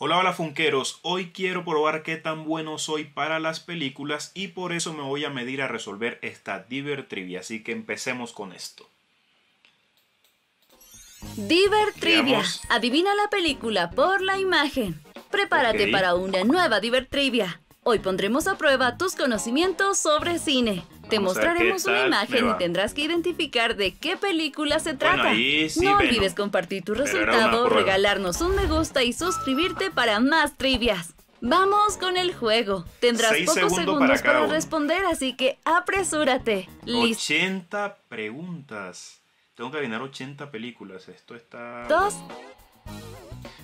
Hola, hola funqueros, hoy quiero probar qué tan bueno soy para las películas y por eso me voy a medir a resolver esta Diver Trivia, así que empecemos con esto. Diver Trivia. Adivina la película por la imagen. Prepárate para una nueva Diver Trivia. Hoy pondremos a prueba tus conocimientos sobre cine. Te mostraremos una imagen y tendrás que identificar de qué película se trata. ahí sí, no bueno. olvides compartir tu resultado, regalarnos un me gusta y suscribirte para más trivias. Vamos con el juego. Tendrás Seis pocos segundos segundos para responder, así que apresúrate. Listo. 80 preguntas. Tengo que adivinar 80 películas. Esto está... Dos.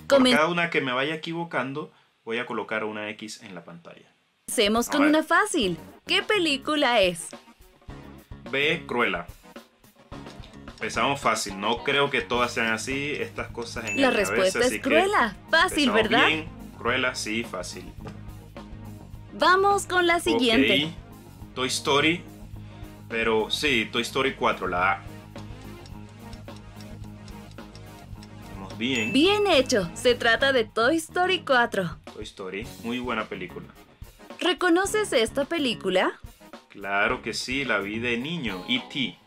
Por Comen- cada una que me vaya equivocando, voy a colocar una X en la pantalla. Comencemos con una fácil. ¿Qué película es? B. Cruella. Empezamos fácil. No creo que todas sean así. Estas cosas en La respuesta es que Cruella. Fácil, ¿verdad? Bien. Cruella, sí, fácil. Vamos con la siguiente. Ok, Toy Story. Pero sí, Toy Story 4, la A. Bien. Bien hecho. Se trata de Toy Story 4. Toy Story, muy buena película. ¿Reconoces esta película? Claro que sí, la vi de niño. E.T.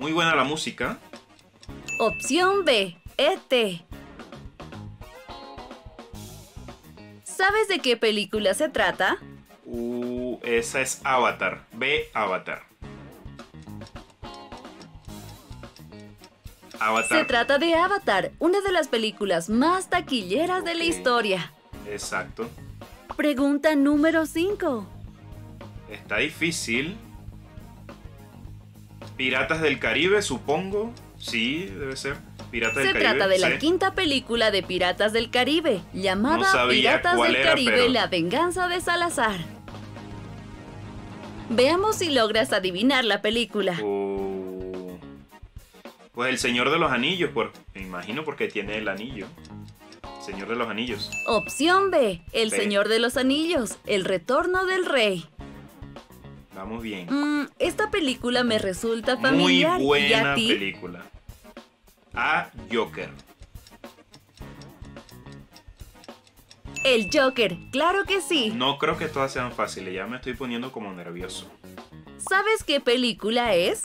Muy buena la música. Opción B. E.T. ¿Sabes de qué película se trata? Uh, esa es Avatar. B. Avatar. Avatar. Se trata de Avatar, una de las películas más taquilleras de la historia. Exacto. Pregunta número 5. Está difícil. Piratas del Caribe, supongo. Sí, debe ser. Piratas del Se Caribe. trata de la quinta película de Piratas del Caribe, llamada No Piratas del era, Caribe, pero- la venganza de Salazar. Veamos si logras adivinar la película. Uh, Pues el Señor de los Anillos, por, me imagino porque tiene el anillo. Señor de los Anillos. Opción B, El B. Señor de los Anillos, El Retorno del Rey. Vamos bien. Mm, esta película me resulta Muy familiar. ¿Y a buena ti? película. A Joker. El Joker, claro que sí. No creo que todas sean fáciles, ya me estoy poniendo como nervioso. ¿Sabes qué película es?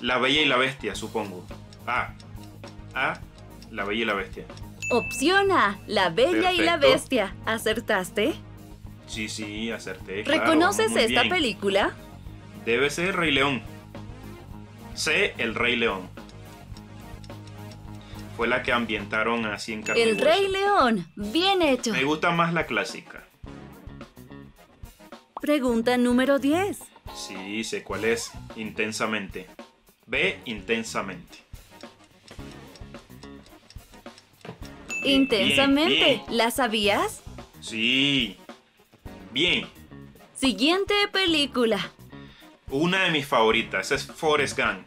La Bella y la Bestia, supongo. A. A. La Bella y la Bestia. Opción A, La Bella y la. Bestia. ¿Acertaste? Sí, sí, acerté. ¿Reconoces esta bien. película? Debe ser Rey León. C. El Rey León. Fue la que ambientaron así en carne El. Rey León. Bien hecho. Me gusta más la clásica. Pregunta número 10. Sí, sé cuál es. Intensamente. B. Intensamente. Intensamente. bien, bien. ¿La sabías? Sí. Bien. Siguiente película. Una de mis favoritas es Forrest Gump.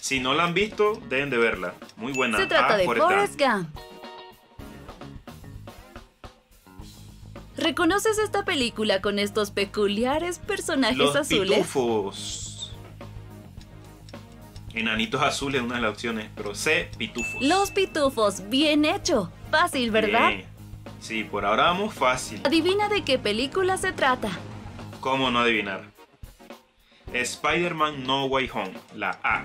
Si no la han visto, deben de verla. Muy buena. Se trata Ah, de Forrest Forrest Gump. ¿Reconoces esta película con estos peculiares personajes Los azules? pitufos. Enanitos azules, una de las opciones, pero C, pitufos. Los pitufos, bien hecho. Fácil, ¿verdad? Bien. Sí, por ahora vamos fácil. Adivina de qué película se trata. ¿Cómo no adivinar? Spider-Man No Way Home, la A.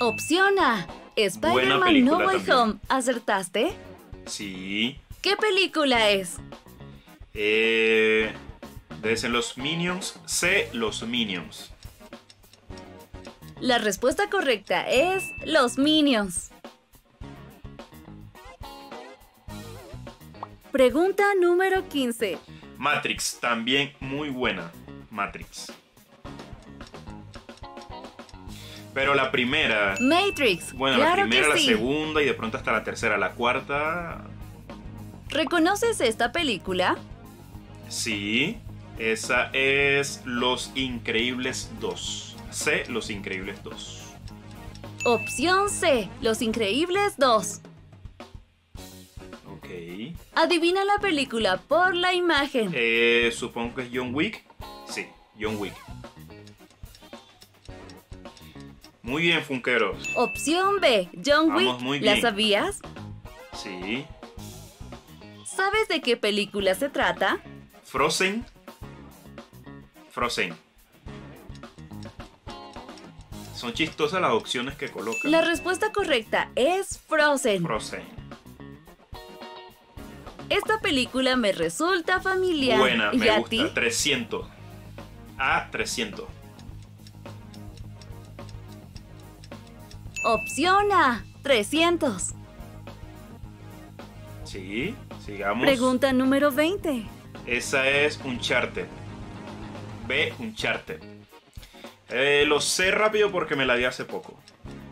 Opción A. Spider-Man No Way también. Home. ¿Acertaste? Sí. ¿Qué película es? Eh, ser los Minions. C, los Minions. La respuesta correcta es Los Minions. Pregunta número 15. Matrix, también muy buena. Matrix. Pero la primera. Matrix. Bueno, claro la primera, la segunda y de pronto hasta la tercera. La cuarta. ¿Reconoces esta película? Sí. Esa es Los Increíbles 2. C, Los Increíbles 2. Opción C. Los Increíbles 2. Ok. Adivina la película por la imagen. Eh, supongo que es John Wick. Sí, John Wick. Muy bien, Funqueros. Opción B, John Vamos Wick. muy ¿La bien. sabías? Sí. ¿Sabes de qué película se trata? Frozen. Frozen. Son chistosas las opciones que colocan. La respuesta correcta es Frozen. Frozen. Esta película me resulta familiar. Buena, ¿Y me a gusta. ti? 300. A 300. Opción A, 300. Sí, sigamos. Pregunta número 20. Esa es Uncharted. B, Uncharted. Eh, lo sé rápido porque me la di hace poco.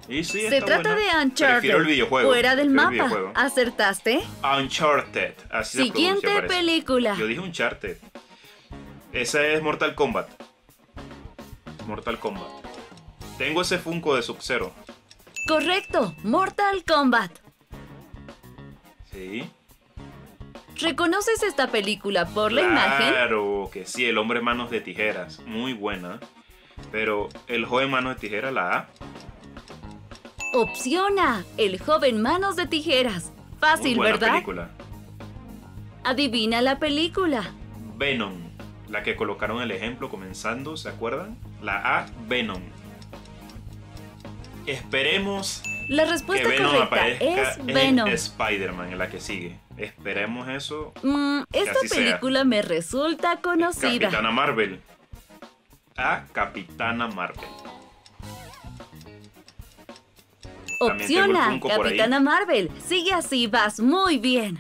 Y sí, Se está trata buena. de Uncharted. Prefiero el videojuego. Fuera del prefiero mapa. ¿Acertaste? Uncharted. Así Siguiente película. Yo dije Uncharted. Esa es Mortal Kombat. Mortal Kombat. Tengo ese Funko de Sub-Zero. Correcto, Mortal Kombat. Sí. ¿Reconoces esta película por la imagen? Claro que sí, el hombre manos de tijeras. Muy buena. Pero el joven manos de tijeras, la A. Opción A, El joven manos de tijeras. Fácil, muy buena ¿verdad? película. Adivina la película. Venom. La que colocaron el ejemplo comenzando, ¿se acuerdan? La A, Venom. Esperemos La que respuesta Venom correcta aparezca es en Venom. Spider-Man, en la que sigue. Esperemos eso. Mm, esta sea. película me resulta conocida. Capitana Marvel. A Capitana Marvel. Opción A. Capitana Marvel. Sigue así, vas muy bien.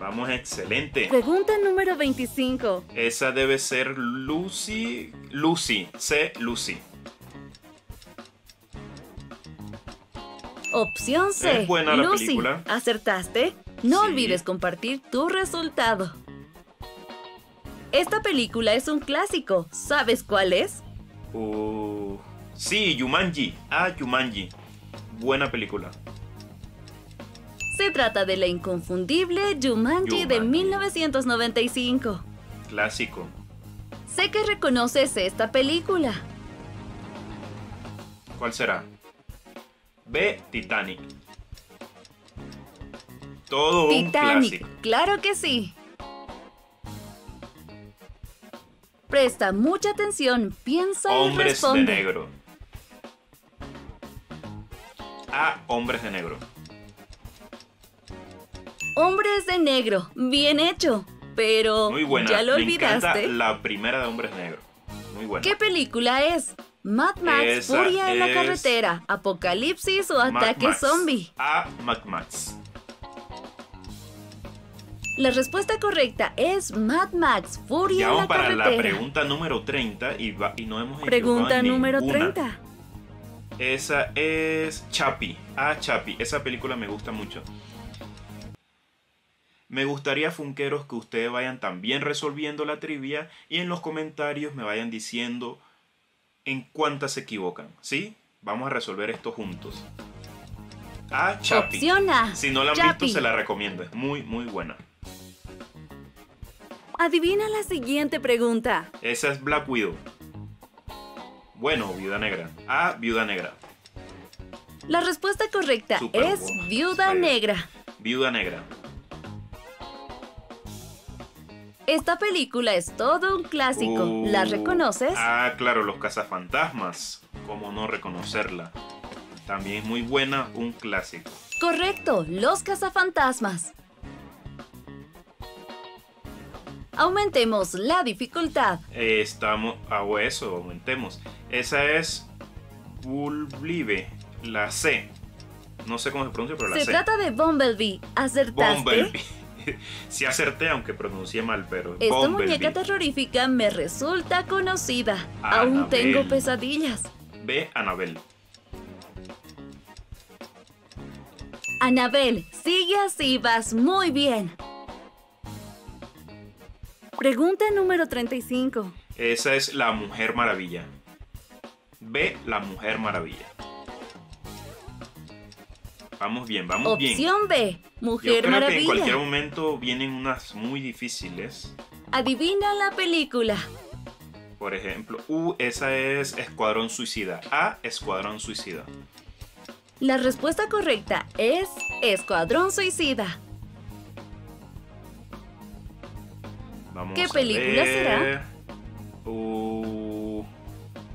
Vamos, excelente. Pregunta número 25. Esa debe ser Lucy. Lucy. C. Lucy. Opción C. Es buena la Lucy. película. ¿Acertaste? No Sí. olvides compartir tu resultado. Esta película es un clásico. ¿Sabes cuál es? Uh, sí, Yumanji. Ah, Yumanji. Buena película. Se trata de la inconfundible Jumanji de Jumanji. 1995. Clásico. Sé que reconoces esta película. ¿Cuál será? B. Titanic. Todo un clásico. claro que sí. Presta mucha atención, piensa y Hombres de responde. negro. A. Hombres de negro. Hombres de negro, bien hecho. Pero Muy buena. ya lo Me encanta olvidaste. la primera de Hombres de Negro. Muy buena. ¿Qué película es? Mad Max, Esa Furia en la carretera, Apocalipsis o Mad Ataque Max. Zombie. A. Mad Max. La respuesta correcta es Mad Max, Furia Ya en la para la pregunta número 30 y, va- y no hemos Pregunta número ninguna. 30. Esa es Chapi. Ah, Chapi. Esa película me gusta mucho. Me gustaría, Funqueros, que ustedes vayan también resolviendo la trivia y en los comentarios me vayan diciendo en cuántas se equivocan. ¿Sí? Vamos a resolver esto juntos. Ah, Chapi. Opción A. Si no la han visto, se la recomiendo. Es muy, muy buena. Adivina la siguiente pregunta. Esa es Black Widow. Bueno, Viuda Negra. Ah, Viuda Negra. La respuesta correcta es Viuda. Negra. Viuda Negra. Esta película es todo un clásico. Uh, ¿La reconoces? Ah, claro, Los Cazafantasmas. ¿Cómo no reconocerla? También es muy buena, un clásico. Correcto, Los cazafantasmas. Aumentemos la dificultad. Eh, estamos a eso, aumentemos. Esa es Bulblive, la C. No sé cómo se pronuncia, pero la Se C. trata de Bumblebee. ¿Acertaste? Bumblebee. sí acerté, aunque pronuncié mal, pero Esta Bumblebee. muñeca terrorífica me resulta conocida. Aún tengo pesadillas. B, Anabel. Anabel, sigue así, vas muy bien. Pregunta número 35. Esa es la Mujer Maravilla. B, la Mujer Maravilla. Vamos bien, vamos bien. Opción B, Yo Mujer creo que en cualquier Maravilla. momento vienen unas muy difíciles. Adivina la película. Por ejemplo, U, esa es Escuadrón Suicida. A, Escuadrón Suicida. La respuesta correcta es Escuadrón Suicida. Vamos ¿Qué a película ver. será? Uh,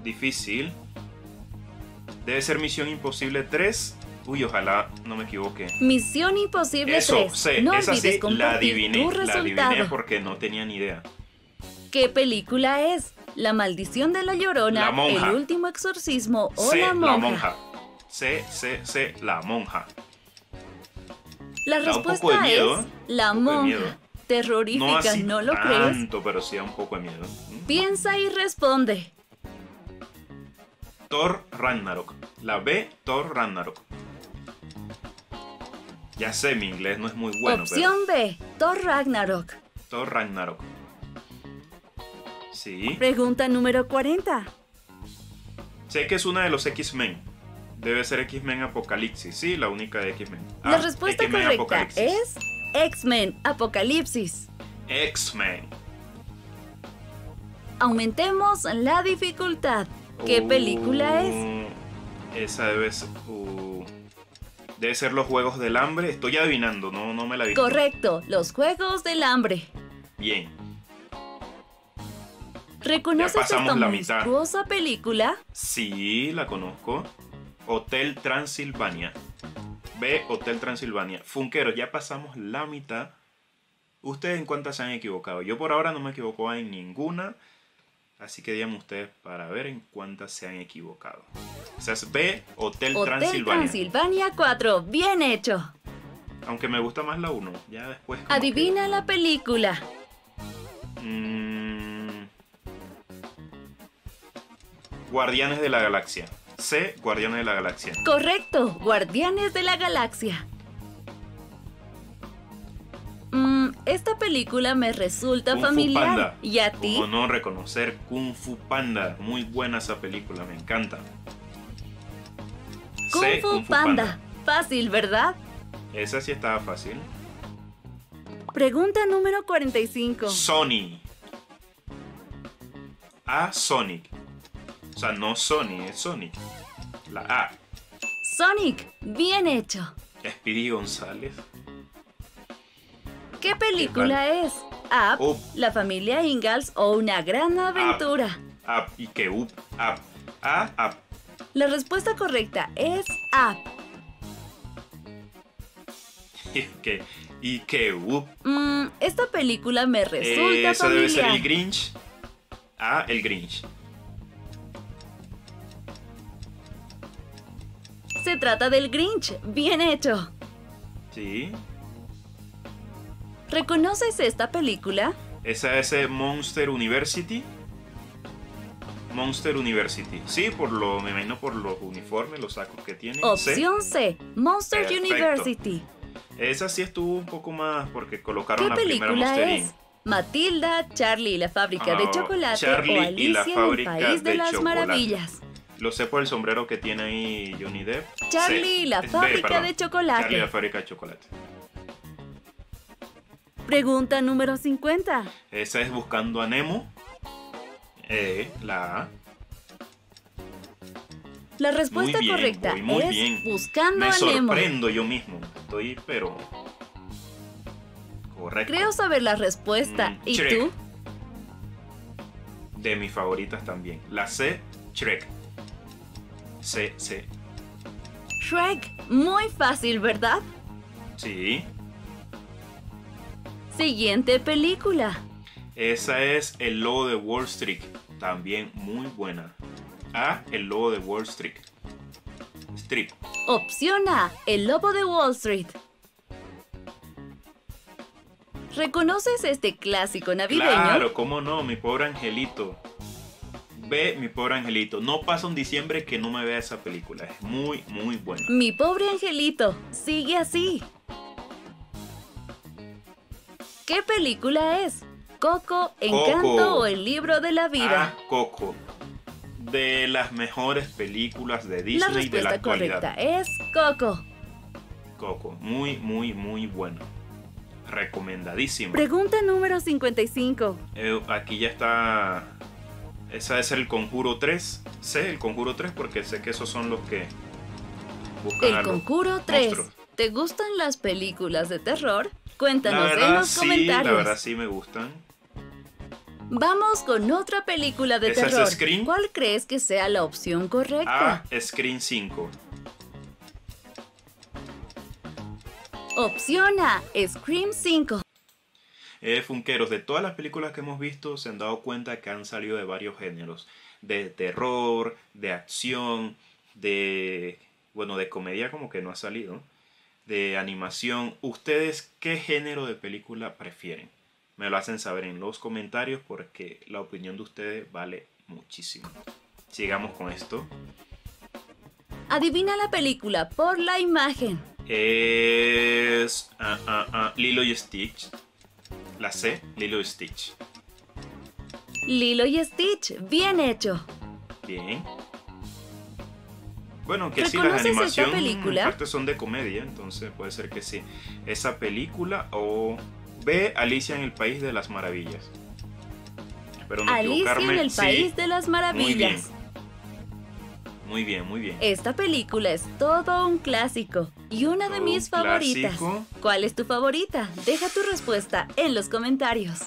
difícil. Debe ser Misión Imposible 3. Uy, ojalá no me equivoque. Misión Imposible Eso, 3. sé, no esa olvides sí la adiviné. tu La adiviné porque no tenía ni idea. ¿Qué película es? ¿La maldición de la llorona? La monja. ¿El último exorcismo o la monja? la monja. C, C, C, la monja. La respuesta es ¿eh? la monja. Terrorífica, No así ¿no lo crees? tanto, pero sí da un poco de miedo. ¿Mm? Piensa y responde. Thor Ragnarok. La B, Thor Ragnarok. Ya sé, mi inglés no es muy bueno, Opción B. Thor Ragnarok. pero Thor Ragnarok. Sí. Pregunta número 40. Sé que es una de los X-Men. Debe ser X-Men Apocalipsis. Sí, la única de X-Men. La Ah, respuesta correcta es X-Men Apocalipsis. X-Men. Aumentemos la dificultad. ¿Qué Uh, película es? Esa debe ser. uh, debe ser los Juegos del Hambre. Estoy adivinando, no, no me la vi. Correcto, Los Juegos del Hambre. Bien. ¿Reconoces esta la mitad. monstruosa película? Sí, la conozco. Hotel Transilvania. B, Hotel Transilvania. Funquero, ya pasamos la mitad. ¿Ustedes en cuántas se han equivocado? Yo por ahora no me equivoco en ninguna. Así que díganme ustedes para ver en cuántas se han equivocado. O sea, es B, Hotel, Hotel Transilvania. Transilvania 4. Bien hecho. Aunque me gusta más la 1. Ya después. Adivina la película. Mm, Guardianes de la Galaxia. C, Guardianes de la Galaxia. Correcto, Guardianes de la Galaxia. Mm, esta película me resulta Kung Fu familiar. Panda. ¿Y a ti? Como no reconocer Kung Fu Panda. Muy buena esa película, me encanta. Kung, C, Fu, Panda. Fácil, ¿verdad? Esa sí estaba fácil. Pregunta número 45. Sony. A, Sonic. Sea, no Sony, es Sonic. La A. Sonic, bien hecho. Speedy González. ¿Qué película es? Up, Up. La familia Ingalls o Una gran aventura. Up. Y que up. Up. A, up. La respuesta correcta es Up. Y que, y que up. Mm, esta película me resulta Eso debe ser el Grinch. A, el Grinch. Se trata del Grinch, bien hecho. Sí. ¿Reconoces esta película? Esa es eh, Monster University. Monster University. Sí, por lo, me imagino por los uniformes, los sacos que tiene. Opción C, Monster Perfecto. University. Esa sí estuvo un poco más porque colocaron ¿Qué la película es? Matilda, Charlie y la fábrica de Ah, chocolate Charlie o y la Alicia en el país de, de las chocolate. maravillas. Lo sé por el sombrero que tiene ahí Johnny Depp. Charlie la B, fábrica de chocolate. Charlie la fábrica de chocolate. Pregunta número 50. Esa es Buscando a Nemo. E, la A. La respuesta bien, correcta voy muy es bien. Buscando Me a Nemo. sorprendo yo mismo. Estoy, pero. Correcto. Creo saber la respuesta. Mm, ¿Y Shrek. tú? De mis favoritas también. La C, Shrek. C, C. Shrek. Muy fácil, ¿verdad? Sí. Siguiente película. Esa es El Lobo de Wall Street. También muy buena. A, El Lobo de Wall Street. Street. Opción A. El lobo de Wall Street. ¿Reconoces este clásico navideño? Claro, cómo no, mi pobre angelito. Ve mi pobre angelito. No pasa un diciembre que no me vea esa película. Es muy, muy buena. Mi pobre angelito, sigue así. ¿Qué película es? ¿Coco, Encanto Coco. o El libro de la vida? Ah, Coco. De las mejores películas de la Disney de la respuesta actualidad. correcta es Coco. Coco. Muy, muy, muy buena. Recomendadísima. Pregunta número 55. Eh, aquí ya está Esa es el Conjuro 3. Sé el Conjuro 3 porque sé que esos son los que buscan a El los Conjuro 3. monstruos. ¿Te gustan las películas de terror? Cuéntanos La en verdad los sí, comentarios. la verdad sí me gustan. Vamos con otra película de ¿Esa es terror. Scream? ¿Cuál crees que sea la opción correcta? A, Screen 5. Opción A, Scream 5. Eh, Funqueros, de todas las películas que hemos visto, se han dado cuenta que han salido de varios géneros. De terror, de acción, de... Bueno, de comedia como que no ha salido. De animación. ¿Ustedes qué género de película prefieren? Me lo hacen saber en los comentarios porque la opinión de ustedes vale muchísimo. Sigamos con esto. Adivina la película por la imagen. Es... ah, ah, ah, Lilo y Stitch. La C, Lilo y Stitch. Lilo y Stitch, bien hecho. Bien. Bueno, que sí, las ¿Reconoces esta animación película? en parte son de comedia, entonces puede ser que sí. Esa película o ve Alicia en el País de las Maravillas. Espero no Alicia en el Sí, País de las Muy bien. Muy bien, muy bien. Esta película es todo un clásico y una de mis un favoritas. clásico. ¿Cuál es tu favorita? Deja tu respuesta en los comentarios.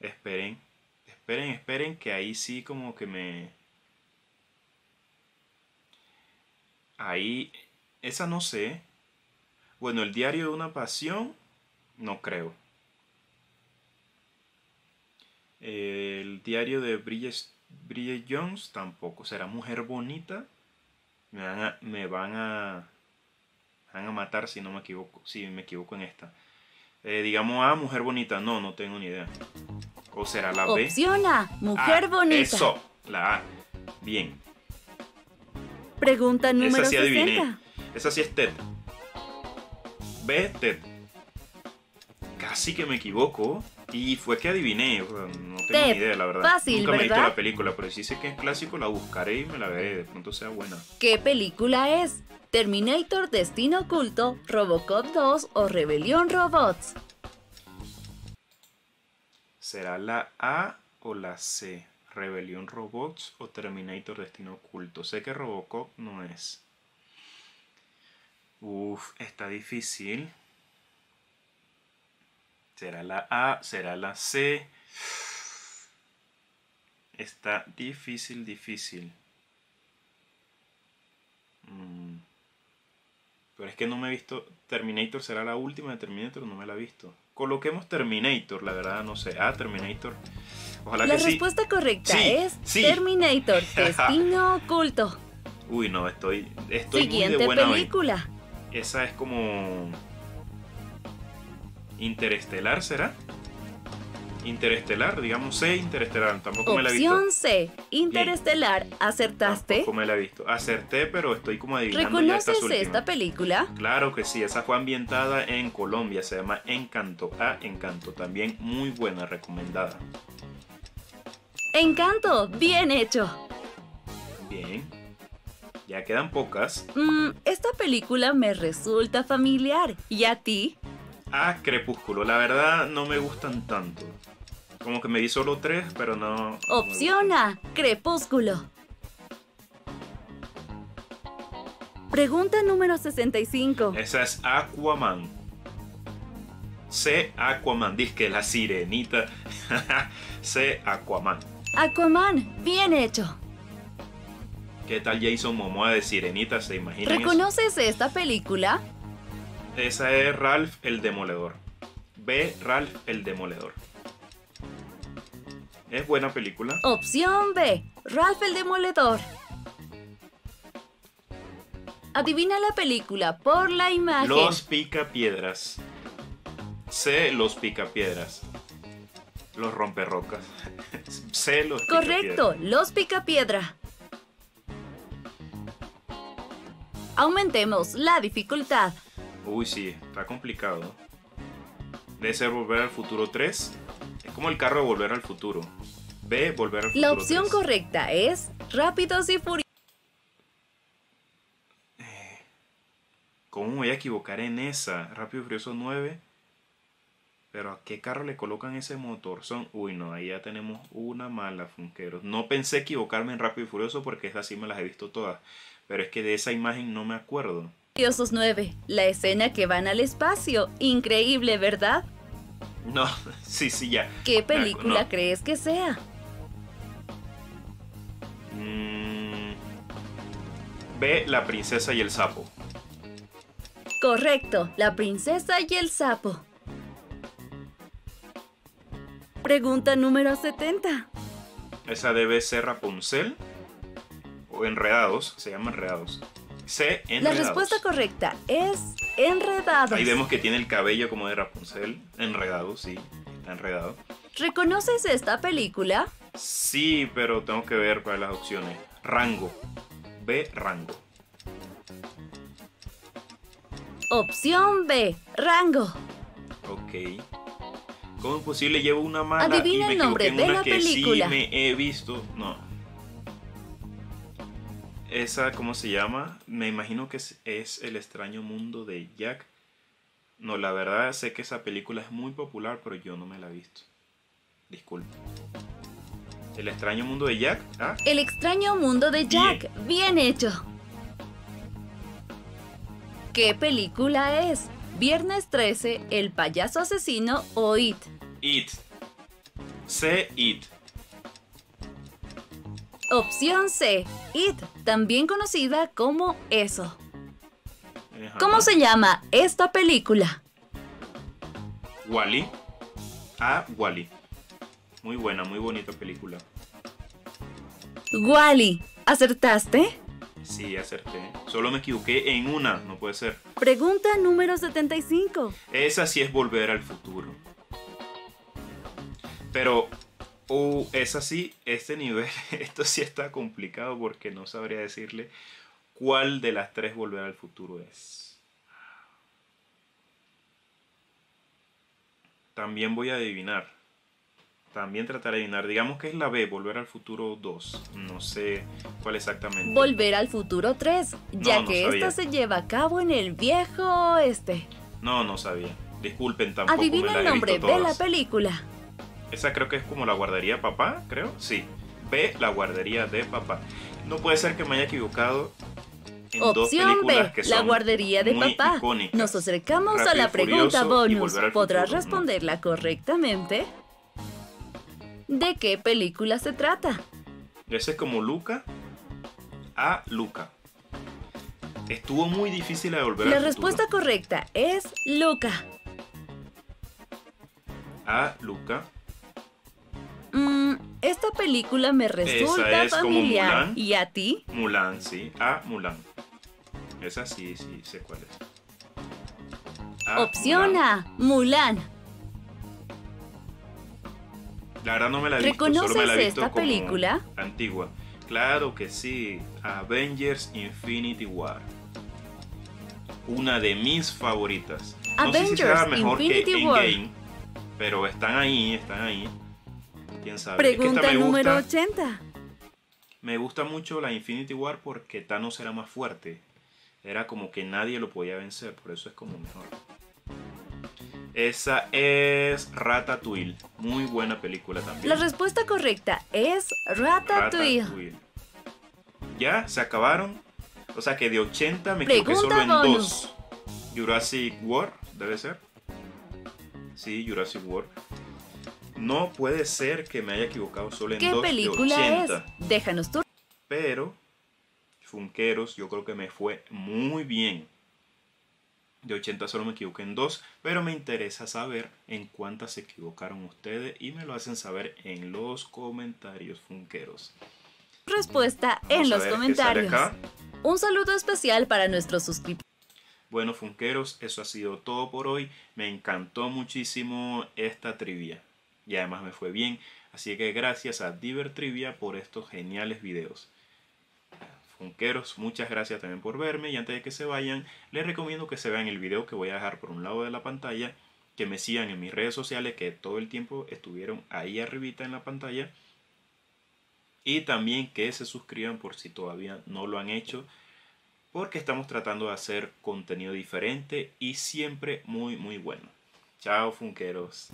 Esperen, esperen, esperen, que ahí sí como que me... Ahí, esa no sé. Bueno, el diario de una pasión, no creo. El diario de Bridget, Bridget Jones, tampoco. ¿Será mujer bonita? Me van a, me van a, van a matar si no me equivoco. Si me equivoco en esta. Eh, digamos A, mujer bonita. No, no tengo ni idea. ¿O será la B? Opción A, Mujer Ah, Bonita. Eso, la A. Bien. Pregunta número Esa sí adiviné. 60. Esa sí es Ted. B, Ted. Casi que me equivoco. Y fue que adiviné. no tengo ni idea, la verdad. Fácil, Nunca me he visto la película, pero si sé que es clásico, la buscaré y me la veré. De pronto sea buena. ¿Qué película es? Terminator Destino Oculto, Robocop 2 o Rebelión Robots. ¿Será la A o la C? Rebelión Robots o Terminator Destino Oculto. Sé que Robocop no es. Uf, está difícil. ¿Será la A? ¿Será la C? Está difícil, difícil. Mm. Pero es que no me he visto. Terminator será la última de Terminator, no me la he visto. Coloquemos Terminator, la verdad, no sé. Ah, Terminator. Ojalá La que sí. respuesta correcta Sí, es sí. Terminator Destino Oculto. Uy, no, estoy, estoy muy Siguiente de buena hoy. película. Esa es como. Interestelar, ¿será? Interestelar, digamos C, Interestelar. Tampoco me la he visto. Opción C, Interestelar. ¿Acertaste? Tampoco me la he visto. Acerté, pero estoy como adivinando ¿Reconoces esta película? Claro que sí, esa fue ambientada en Colombia, se llama Encanto. A Encanto, también muy buena, recomendada. Encanto, bien hecho. Bien. Ya quedan pocas. Mm, esta película me resulta familiar. ¿Y a ti? A Crepúsculo, la verdad no me gustan tanto. Como que me di solo tres, pero no. Opción A, Crepúsculo. Pregunta número 65. Esa es Aquaman. C. Aquaman. Dice que la sirenita. C. Aquaman. Aquaman, bien hecho. ¿Qué tal Jason Momoa de sirenita? ¿Se imaginan eso? ¿Reconoces esta película? Esa es Ralph el Demoledor. B. Ralph el Demoledor. Es buena película. Opción B, Ralph el Demoledor. Adivina la película por la imagen. Los Picapiedras. C. Los Picapiedras. Los Romperrocas. C. Los Correcto, Los Picapiedra. Aumentemos la dificultad. Uy, sí, está complicado. Debe ser Volver al Futuro 3. Es como el carro de Volver al Futuro. B. Volver al Futuro La opción 3. correcta es Rápidos y Furiosos. ¿Cómo me voy a equivocar en esa? Rápido y Furioso 9. Pero ¿a qué carro le colocan ese motor? Son, uy, no, ahí ya tenemos una mala, Funqueros. No pensé equivocarme en Rápido y Furioso porque esas sí me las he visto todas. Pero es que de esa imagen no me acuerdo. Furiosos 9, la escena que van al espacio. Increíble, ¿verdad? No, sí, sí, ya. ¿Qué película crees que sea? Mm, ve La princesa y el sapo. Correcto, La princesa y el sapo. Pregunta número 70. Esa debe ser Rapunzel o Enredados, se llama Enredados. C, La Enredados. respuesta correcta es enredados. Ahí vemos que tiene el cabello como de Rapunzel, enredado, sí, está enredado. ¿Reconoces esta película? Sí, pero tengo que ver cuáles las opciones. Rango. B, rango. Opción B, rango. Ok. ¿Cómo es posible? Llevo una mala Adivina y me el nombre en de una la que película. sí me he visto. No. Esa, ¿cómo se llama? Me imagino que es, es El extraño mundo de Jack. No, la verdad sé que esa película es muy popular, pero yo no me la he visto. Disculpe. El extraño mundo de Jack. ¿Ah? El extraño mundo de Jack. Bien hecho. ¿Qué película es? Viernes 13, El payaso asesino o It. It. C, It. Opción C, It, también conocida como Eso. Ajá. ¿Cómo se llama esta película? Wally. A, Wally. Muy buena, muy bonita película. Wally. ¿Acertaste? Sí, acerté. Solo me equivoqué en una, no puede ser. Pregunta número 75. Esa sí es volver al futuro. Pero, uh, esa sí, este nivel, esto sí está complicado porque no sabría decirle cuál de las tres volver al futuro es. También voy a adivinar. También trataré de adivinar. Digamos que es la B, Volver al Futuro 2. No sé cuál exactamente. Volver al futuro 3, ya No, no que sabía. esta se lleva a cabo en el viejo oeste. No, no sabía. Disculpen, tampoco me Adivina el nombre de la película. Esa creo que es como la guardería papá, creo. Sí. B, la guardería de papá. No puede ser que me haya equivocado en dos Opción películas B, que la son guardería de muy papá. icónicas. Nos acercamos a la pregunta bonus. ¿Podrás Futuro, no. responderla correctamente? ¿De qué película se trata? Ese es como Luca a Luca. Estuvo muy difícil de volver La respuesta correcta es Luca. A Luca. Esta película me resulta es como familiar. Mulan. ¿Y a ti? Mulan, sí. A Mulan. Esa sí, sí, sé cuál es. A, Opción Mulan. A, Mulan. La verdad no me la he visto, solo me ¿Reconoces la he visto esta como película? Antigua. Claro que sí. Avengers Infinity War. Una de mis favoritas. no sé si Avengers será mejor Infinity que War. Endgame, pero están ahí, están ahí. Quién sabe. Es que Pregunta me número gusta, 80. me gusta mucho la Infinity War porque Thanos era más fuerte. Era como que nadie lo podía vencer, por eso es como mejor. Esa es Ratatouille. Muy buena película también. La respuesta correcta es Ratatouille. Ratatouille. ¿Ya? ¿Se acabaron? O sea que de 80 me equivoqué Pregunta solo en bonus. dos. Jurassic World, debe ser. Sí, Jurassic World. No puede ser que me haya equivocado solo en ¿Qué dos película de es? 80. Déjanos tu Pero, Funqueros, yo creo que me fue muy bien. De 80 solo me equivoqué en dos, pero me interesa saber en cuántas se equivocaron ustedes y me lo hacen saber en los comentarios, Funqueros. respuesta en los comentarios. Un saludo especial para nuestros suscriptores. Bueno, Funqueros, eso ha sido todo por hoy. Me encantó muchísimo esta trivia. Y además me fue bien. Así que gracias a Diver Trivia por estos geniales videos. Funqueros, muchas gracias también por verme. Y antes de que se vayan, les recomiendo que se vean el video que voy a dejar por un lado de la pantalla. Que me sigan en mis redes sociales que todo el tiempo estuvieron ahí arribita en la pantalla. Y también que se suscriban por si todavía no lo han hecho porque estamos tratando de hacer contenido diferente y siempre muy muy bueno. Chao, funqueros.